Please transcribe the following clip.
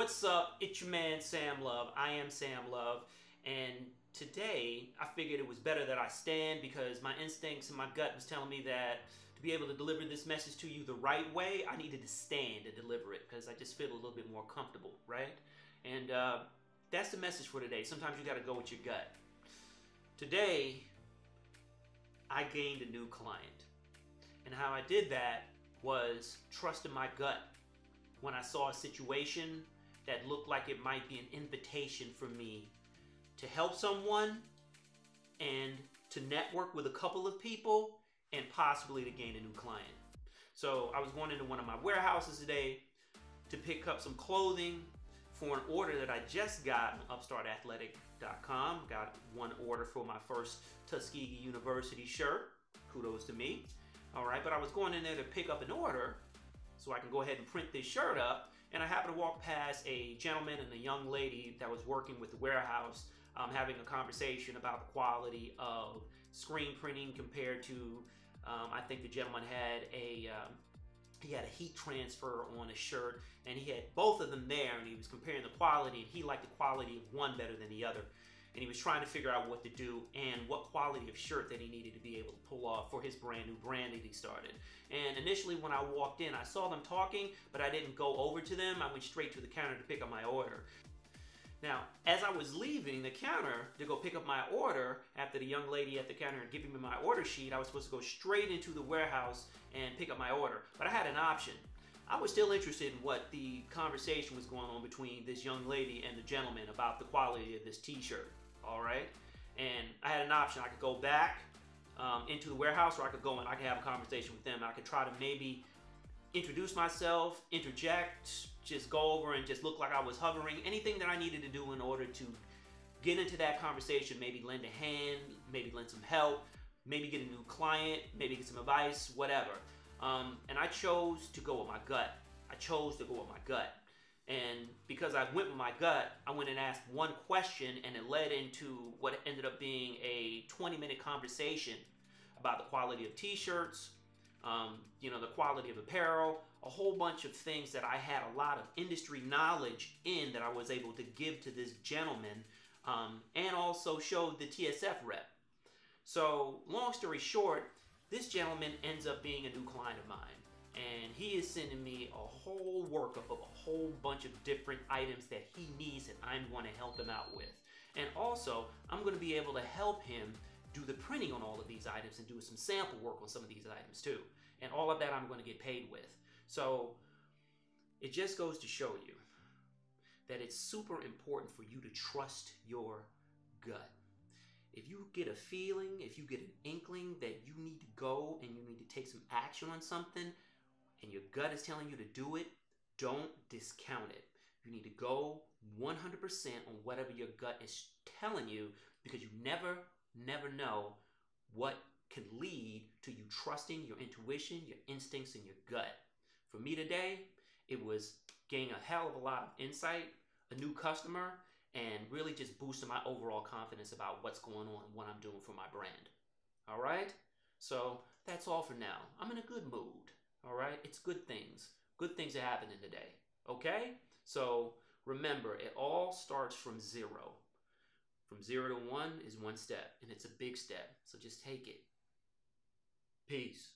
What's up? It's your man Sam Love. I am Sam Love. And today I figured it was better that I stand because my instincts and my gut was telling me that to be able to deliver this message to you the right way, I needed to stand to deliver it because I just feel a little bit more comfortable, right? And uh, that's the message for today. Sometimes you got to go with your gut. Today, I gained a new client. And how I did that was trusting my gut when I saw a situation that looked like it might be an invitation for me to help someone and to network with a couple of people and possibly to gain a new client. So I was going into one of my warehouses today to pick up some clothing for an order that I just got on upstartathletic.com. Got one order for my first Tuskegee University shirt. Kudos to me. All right, but I was going in there to pick up an order so I can go ahead and print this shirt up. And I happened to walk past a gentleman and a young lady that was working with the warehouse um, having a conversation about the quality of screen printing compared to, um, I think the gentleman had a, um, he had a heat transfer on a shirt and he had both of them there and he was comparing the quality and he liked the quality of one better than the other and he was trying to figure out what to do and what quality of shirt that he needed to be able to pull off for his brand new brand that he started. And initially when I walked in, I saw them talking, but I didn't go over to them. I went straight to the counter to pick up my order. Now, as I was leaving the counter to go pick up my order, after the young lady at the counter had given me my order sheet, I was supposed to go straight into the warehouse and pick up my order. But I had an option. I was still interested in what the conversation was going on between this young lady and the gentleman about the quality of this t-shirt, all right? And I had an option. I could go back um, into the warehouse or I could go and I could have a conversation with them. I could try to maybe introduce myself, interject, just go over and just look like I was hovering. Anything that I needed to do in order to get into that conversation, maybe lend a hand, maybe lend some help, maybe get a new client, maybe get some advice, whatever. Um, and I chose to go with my gut. I chose to go with my gut. And because I went with my gut, I went and asked one question, and it led into what ended up being a 20 minute conversation about the quality of t shirts, um, you know, the quality of apparel, a whole bunch of things that I had a lot of industry knowledge in that I was able to give to this gentleman, um, and also showed the TSF rep. So, long story short, this gentleman ends up being a new client of mine. And he is sending me a whole workup of a whole bunch of different items that he needs and I'm going to help him out with. And also, I'm going to be able to help him do the printing on all of these items and do some sample work on some of these items too. And all of that I'm going to get paid with. So it just goes to show you that it's super important for you to trust your gut if you get a feeling, if you get an inkling that you need to go and you need to take some action on something, and your gut is telling you to do it, don't discount it. You need to go 100% on whatever your gut is telling you because you never, never know what can lead to you trusting your intuition, your instincts, and your gut. For me today, it was gaining a hell of a lot of insight, a new customer, and really just boosting my overall confidence about what's going on, what I'm doing for my brand. All right? So that's all for now. I'm in a good mood. All right? It's good things. Good things are happening today. Okay? So remember, it all starts from zero. From zero to one is one step, and it's a big step. So just take it. Peace.